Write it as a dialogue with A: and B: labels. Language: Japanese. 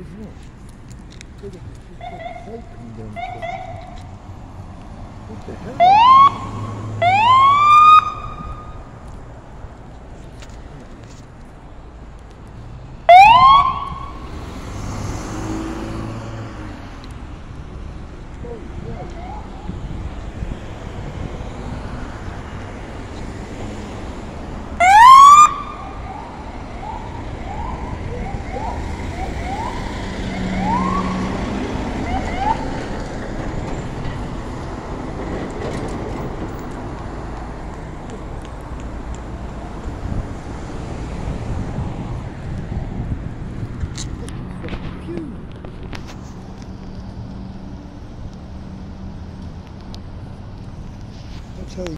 A: Look at h i s h e s got a plate c o n d e n h a t the h
B: h o l
C: tell you.